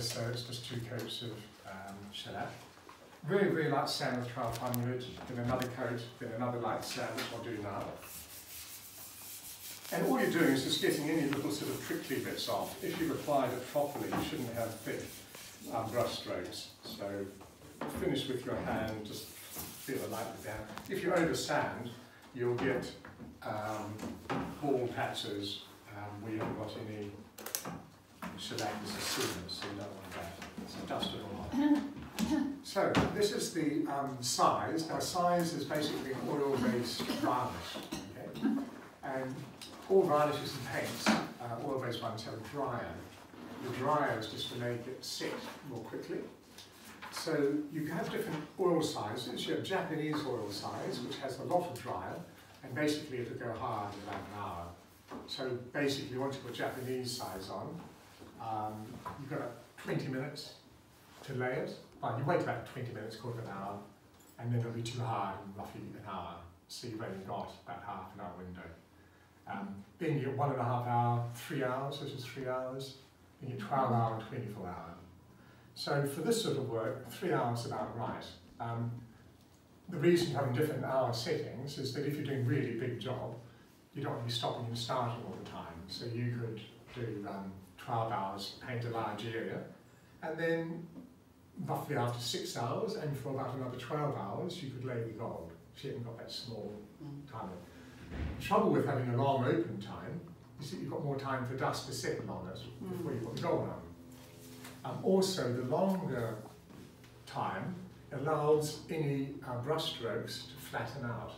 So it's just two coats of um, shellac. Really, really light sand with 1200, then another coat, then another light sand, which I'll do now. And all you're doing is just getting any little sort of prickly bits off. If you've applied it properly, you shouldn't have thick um, brush strokes. So finish with your hand, just feel it lightly down. If you over sand, you'll get um, bald patches um, you haven't got any shellac as a sealant, so you don't want that. So dust it all off. So this is the um, size. Now size is basically an oil-based varnish. Okay? And all varnishes and paints, uh, oil-based ones have a dryer. The dryer is just to make it set more quickly. So you have different oil sizes. You have Japanese oil size, which has a lot of dryer, and basically it'll go hard in about an hour. So basically, once you put Japanese size on, um, you've got 20 minutes to lay it. You wait about 20 minutes, quarter of an hour, and then it'll be too hard in roughly an hour. So you've only got about half an hour window. Um, then you get one and a half hour, three hours, which is three hours, then you get 12 hour and 24 hour. So for this sort of work, three hours is about right. Um, the reason having different hour settings is that if you're doing a really big job, you don't want to be stopping and starting all the time. So you could do um, 12 hours, paint a large area, and then roughly after six hours, and for about another 12 hours, you could lay the gold. You haven't got that small time. The trouble with having a long open time is that you've got more time for dust to settle on it before you put the gold on. Um, also, the longer time allows any uh, brush strokes to flatten out.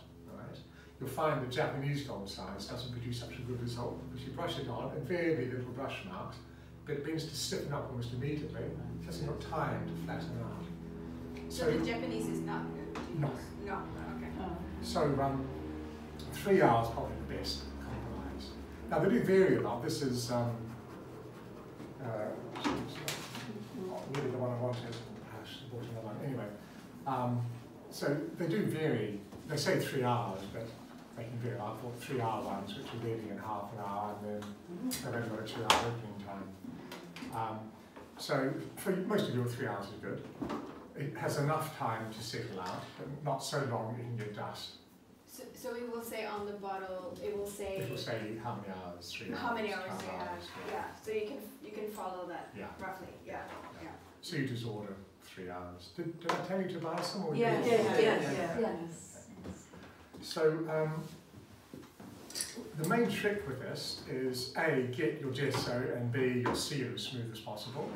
You'll find the Japanese gold size doesn't produce such a good result because you brush it on and very, little brush marks, but it begins to stiffen up almost immediately. It hasn't got time to flatten out. So, the Japanese is not good? No. No, okay. So um, three hours probably the best compromise. Now they do vary a lot. This is um, uh, really the one I wanted. Gosh, I bought another one. Anyway, um, so they do vary. They say three hours, but they can vary. I bought three hour ones, which are really in half an hour, and then they've only got a two hour opening time. Um, so for most of your three hours is good. It has enough time to settle out, but not so long you can get dust. So, so it will say on the bottle, it will say It will say how many hours, three hours, how many hours 12 they have. hours, Yeah, so you can you can follow that Yeah. roughly. Yeah, yeah. So you just order three hours. Did, did I tell you to buy some? Or Yeah, did yeah, you- yeah, yeah. Yes. So um, the main trick with this is A, get your gesso and B, your seal as smooth as possible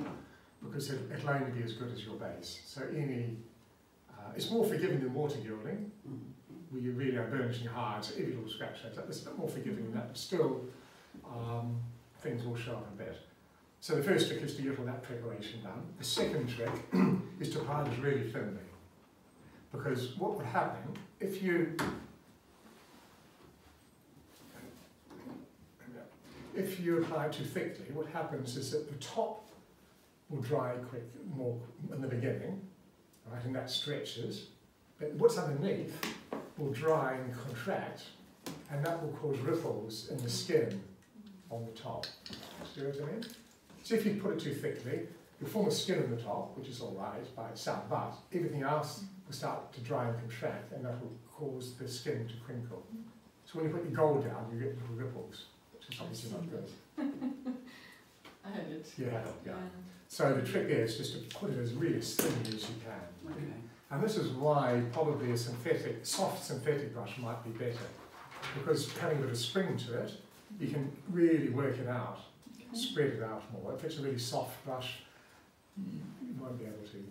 because it, it'll only be as good as your base. So any, uh, it's more forgiving than water gilding where you really are burnishing hard, so every little scratch shows up. It's a bit more forgiving than that, but still um, things will show up a bit. So the first trick is to get all that preparation done. The second trick is to this really thinly. Because what would happen if you if you apply too thickly, what happens is that the top will dry quick more in the beginning, right, and that stretches. But what's underneath will dry and contract, and that will cause ripples in the skin on the top. See what I mean? So if you put it too thickly, you'll form a skin on the top, which is all right by itself, but everything else will start to dry and contract, and that will cause the skin to crinkle. So when you put your gold down, you get little ripples, obviously not good. I heard it. Yeah, yeah. So the trick there is just to put it as really as thin as you can. Okay. And this is why probably a synthetic, soft synthetic brush might be better. Because having a bit of spring to it, you can really work it out, spread it out more. If it's a really soft brush, you won't be able to.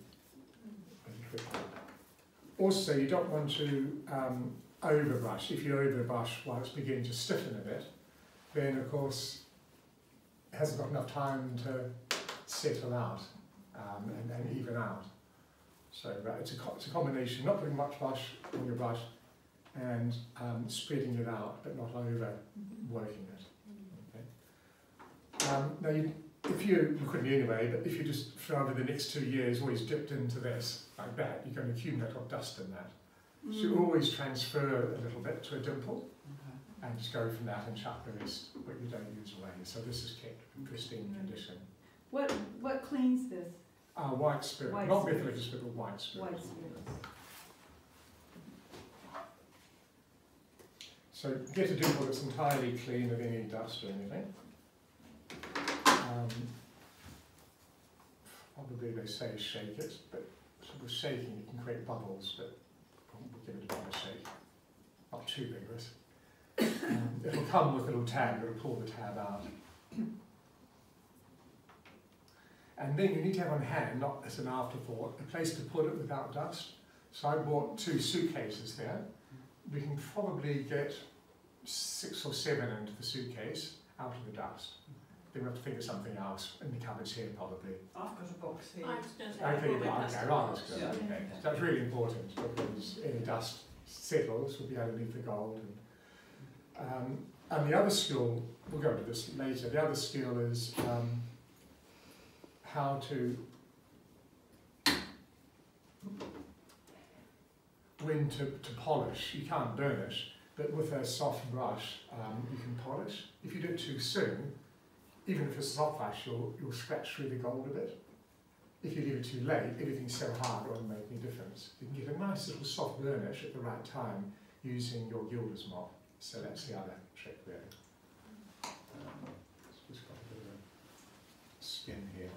Also, you don't want to um, overbrush. If you overbrush while it's beginning to stiffen a bit, then of course hasn't got enough time to settle out um, and, and even out. So uh, it's, a, it's a combination, not putting much brush on your brush and um, spreading it out, but not over working it. Okay. Um, now, you, if you, you couldn't anyway, but if you just for over the next two years always dipped into this like that, you can accumulate a lot of dust in that. So you always transfer a little bit to a dimple. And just go from that and chuck the rest what you don't use away. So this is kept in pristine condition. What, what cleans this? Uh, white spirit, White not methylated spirit, but white spirit. White spirit. So get a dimple that's entirely clean of any dust or anything. Um, probably they say shake it, but sort of shaking it can create bubbles, but we'll give it a bit of a shake. Not too vigorous. It'll come with a little tab, it'll pull the tab out. And then you need to have on hand, not as an afterthought, a place to put it without dust. So I bought two suitcases there. We can probably get six or seven into the suitcase out of the dust. Then we have to think of something else in the cupboards here probably. I've got a box here. I was gonna say, I I think, thought we okay, right, that's good, Yeah. okay. So that's really important because any dust settles will be able to underneath the gold. And, um, and the other skill, we'll go into this later, the other skill is um, how to when to, to polish. You can't burnish, but with a soft brush um, you can polish. If you do it too soon, even if it's a soft brush, you'll, you'll scratch through the gold a bit. If you leave it too late, everything's so hard it won't make any difference. You can get a nice little soft burnish at the right time using your gilder's mop. So that's the other trick there. Um, just got a bit of a skin here.